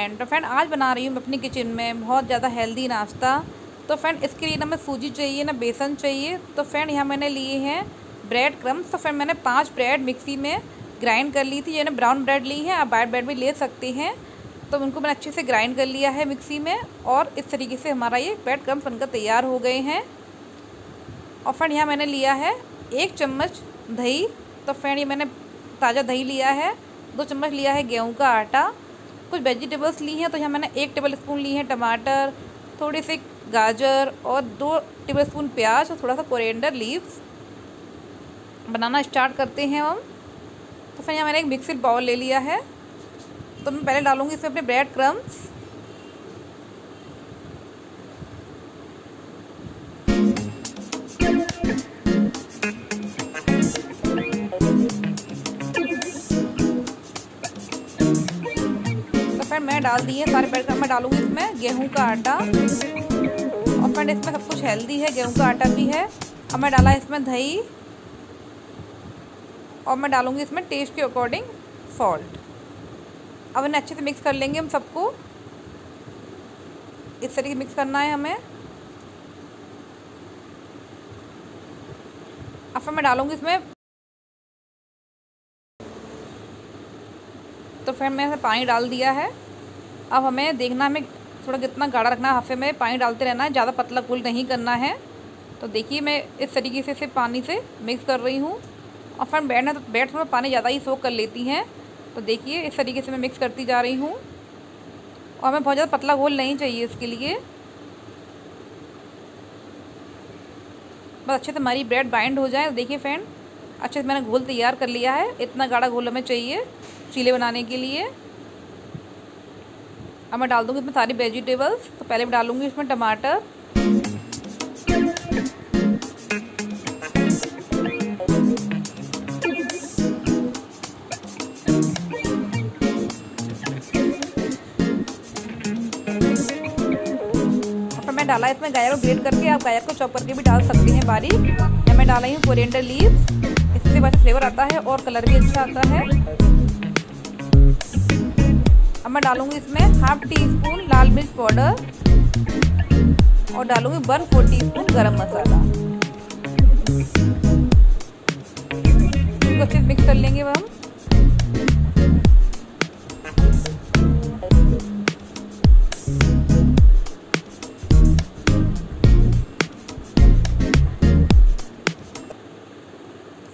Friend तो friend आज बना रही हूँ मैं अपनी किचन में बहुत ज़्यादा हेल्दी नाश्ता। तो फ्रेंड इसके लिए ना मैं सूजी चाहिए, ना बेसन चाहिए। तो फ्रेंड यहाँ मैंने लिए हैं ब्रेड क्रम्स तो फ्रेंड मैंने पाँच ब्रेड मिक्सी में ग्राइंड कर ली थी। यानी ब्राउन ब्रेड ली है, आप वाइट ब्रेड भी ले सकते हैं। तो उनको मैंने अच्छे से ग्राइंड कर लिया है मिक्सी में और इस तरीके से हमारा ये ब्रेड क्रम्स बनकर तैयार हो गए हैं। और फ्रेंड यहाँ मैंने लिया है एक चम्मच दही। तो फ्रेंड ये मैंने ताज़ा दही लिया है, दो चम्मच लिया है गेहूँ का आटा। कुछ वेजिटेबल्स ली हैं तो यहाँ मैंने एक टेबल स्पून ली है टमाटर, थोड़े से गाजर और दो टेबल स्पून प्याज और थोड़ा सा कोरिएंडर लीव्स। बनाना स्टार्ट करते हैं हम। तो फिर यहाँ मैंने एक मिक्सर बाउल ले लिया है। तो मैं पहले डालूँगी इसमें अपने ब्रेड क्रम्स। मैं डाल दिए सारे पैकेट मैं डालूँगी इसमें, गेहूँ का आटा। और फ्रेंड इसमें सब कुछ हेल्दी है, गेहूँ का आटा भी है। अब मैं डाला इसमें दही। और मैं डालूँगी इसमें टेस्ट के अकॉर्डिंग सॉल्ट अब इन्हें अच्छे से मिक्स कर लेंगे हम सबको। इस तरीके मिक्स करना है हमें। अब फिर मैं डालूँगी इसमें तो फिर मैंने पानी डाल दिया है। अब हमें देखना, हमें थोड़ा कितना गाढ़ा रखना है, हफ़्ते में पानी डालते रहना है, ज़्यादा पतला कुल नहीं करना है। तो देखिए, मैं इस तरीके से, इसे पानी से मिक्स कर रही हूँ। और फिर बैठना तो बैठ थोड़ा पानी ज़्यादा ही सोख कर लेती हैं। तो देखिए, इस तरीके से मैं मिक्स करती जा रही हूँ। और हमें बहुत ज़्यादा पतला घोल नहीं चाहिए इसके लिए। बस अच्छे से हमारी ब्रेड बाइंड हो जाए। देखिए फ्रेंड अच्छे से मैंने घोल तैयार कर लिया है। इतना गाढ़ा घोल हमें चाहिए, चीले बनाने के लिए। अब मैं डाल दूँगी इसमें सारी वेजिटेबल्स तो पहले मैं डालूँगी इसमें टमाटर। डाला इसमें गायर को ग्रेट करके, आप गायर को चॉप करके भी डाल सकते हैं बारीक। मैं डाला हूँ कोरिएंडर लीव्स। इससे बस फ्लेवर आता है और कलर भी अच्छा आता है। अब मैं डालूँगी इसमें हाफ़ टी स्पून लाल मिर्च पाउडर और डालूँगी वन फोर टी स्पून गर्म मसाला। अच्छे से मिक्स कर लेंगे हम।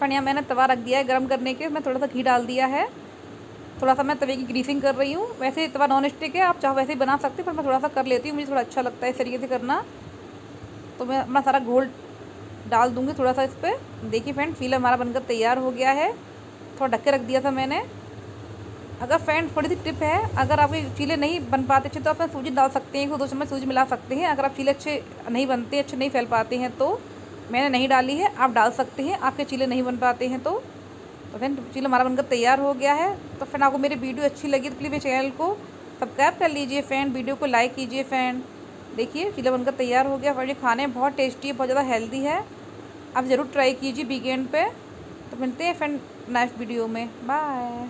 फनिया मैंने तवा रख दिया है गर्म करने के, मैं थोड़ा सा घी डाल दिया है। थोड़ा सा मैं तवे की ग्रीसिंग कर रही हूँ। वैसे तवा नॉन स्टिक है, आप चाहो वैसे ही बना सकते हैं, पर मैं थोड़ा सा कर लेती हूँ, मुझे थोड़ा अच्छा लगता है इस तरीके से करना। तो मैं अपना सारा घोल डाल दूँगी थोड़ा सा इस पर देखिए फ्रेंड फील हमारा बनकर तैयार हो गया है। थोड़ा ढक के रख दिया था मैंने। अगर फ्रेंड थोड़ी सी टिप है, अगर आप चीले नहीं बन पाते अच्छे तो आप सूजी डाल सकते हैं दो चम्मच सूजी मिला सकते हैं। अगर आप चीले अच्छे नहीं बनते, अच्छे नहीं फैल पाते हैं तो मैंने नहीं डाली है, आप डाल सकते हैं, आपके चीले नहीं बन पाते हैं तो तो फ्रेंड चीला हमारा बनकर तैयार हो गया है। तो फ्रेंड आपको मेरी वीडियो अच्छी लगी तो प्लीज़ मेरे चैनल को सब्सक्राइब कर लीजिए फ्रेंड वीडियो को लाइक कीजिए फ्रेंड देखिए, चीला बनकर तैयार हो गया। फ्रेंड ये खाने बहुत टेस्टी है, बहुत ज़्यादा हेल्दी है। आप ज़रूर ट्राई कीजिए वीकेंड पर तो मिलते हैं फ्रेंड नेक्स्ट वीडियो में। बाय